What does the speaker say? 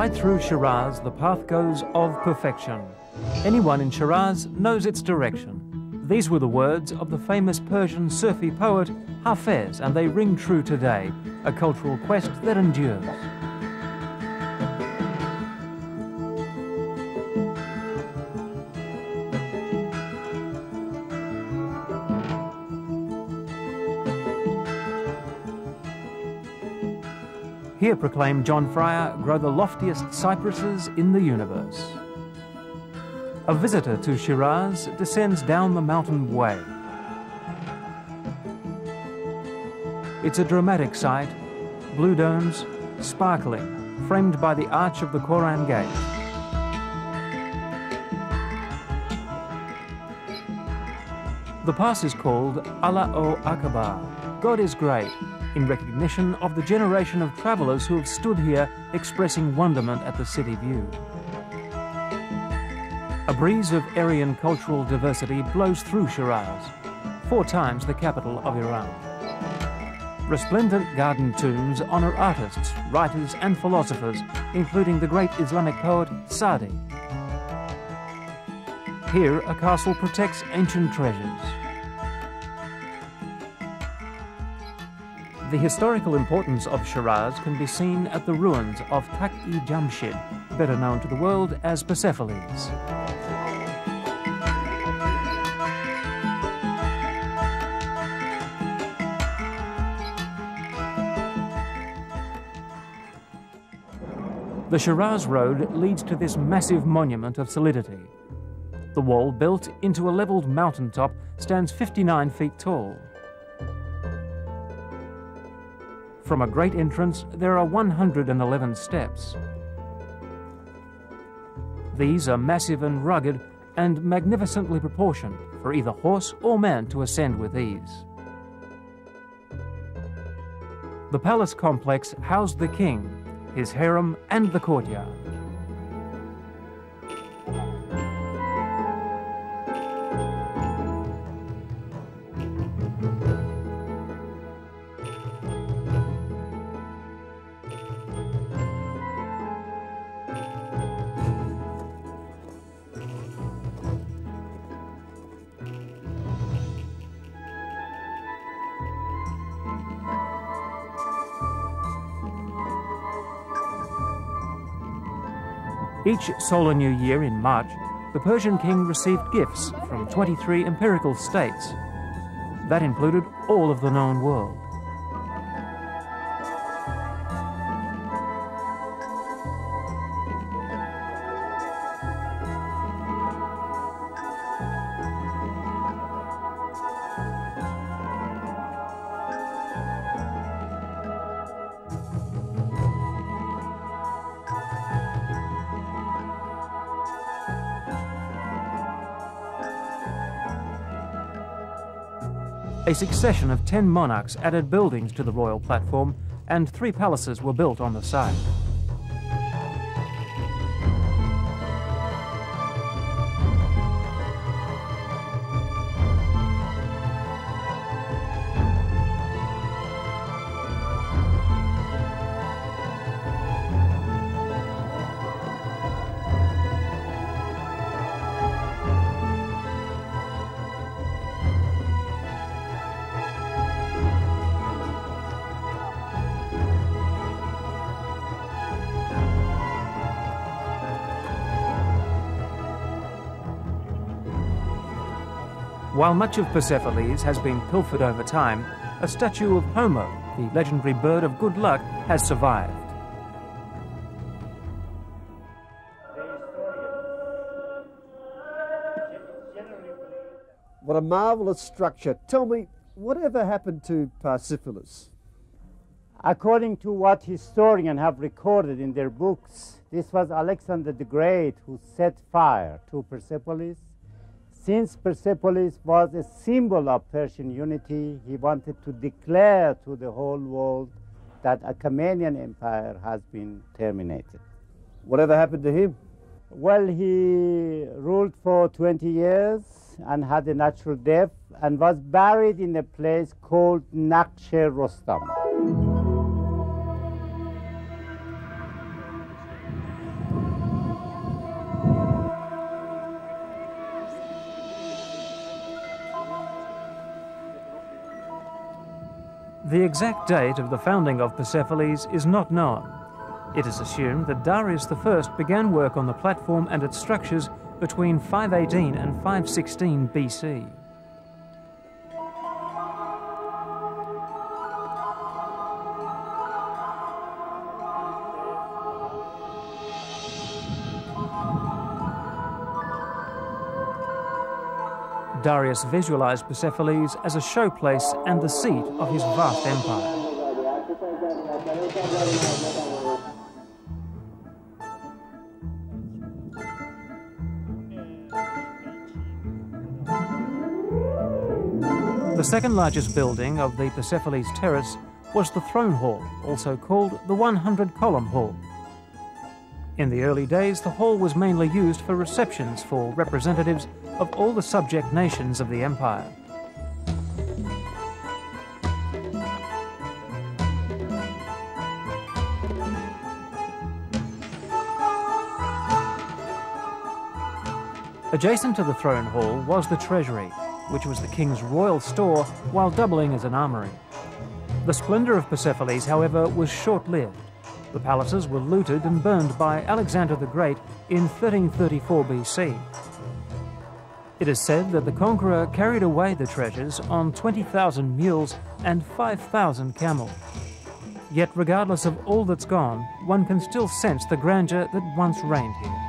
Right through Shiraz, the path goes of perfection. Anyone in Shiraz knows its direction. These were the words of the famous Persian Sufi poet Hafez, and they ring true today, a cultural quest that endures. Here, proclaimed John Fryer, grow the loftiest cypresses in the universe. A visitor to Shiraz descends down the mountain way. It's a dramatic sight, blue domes, sparkling, framed by the arch of the Koran Gate. The pass is called Ala o Akbar, God is great, in recognition of the generation of travellers who have stood here expressing wonderment at the city view. A breeze of Aryan cultural diversity blows through Shiraz, four times the capital of Iran. Resplendent garden tombs honor artists, writers and philosophers, including the great Islamic poet Saadi. Here, a castle protects ancient treasures. The historical importance of Shiraz can be seen at the ruins of Takhte Jamshid, better known to the world as Persepolis. The Shiraz Road leads to this massive monument of solidity. The wall, built into a levelled mountaintop, stands 59 feet tall. From a great entrance, there are 111 steps. These are massive and rugged and magnificently proportioned for either horse or man to ascend with ease. The palace complex housed the king, his harem, and the courtyard. Each solar new year in March, the Persian king received gifts from 23 empirical states. That included all of the known world. A succession of ten monarchs added buildings to the royal platform, and three palaces were built on the site. While much of Persepolis has been pilfered over time, a statue of Homa, the legendary bird of good luck, has survived. What a marvelous structure. Tell me, whatever happened to Persepolis? According to what historians have recorded in their books, this was Alexander the Great who set fire to Persepolis since Persepolis was a symbol of Persian unity, he wanted to declare to the whole world that a Achaemenian Empire has been terminated. Whatever happened to him? Well, he ruled for 20 years and had a natural death and was buried in a place called Naqsh-e Rostam. The exact date of the founding of Persepolis is not known. It is assumed that Darius I began work on the platform and its structures between 518 and 516 BC. Darius visualized Persepolis as a showplace and the seat of his vast empire. The second largest building of the Persepolis terrace was the throne hall, also called the 100 column hall. In the early days, the hall was mainly used for receptions for representatives of all the subject nations of the empire. Adjacent to the throne hall was the treasury, which was the king's royal store while doubling as an armory. The splendour of Persepolis, however, was short-lived. The palaces were looted and burned by Alexander the Great in 1334 BC. It is said that the conqueror carried away the treasures on 20,000 mules and 5,000 camels. Yet regardless of all that's gone, one can still sense the grandeur that once reigned here.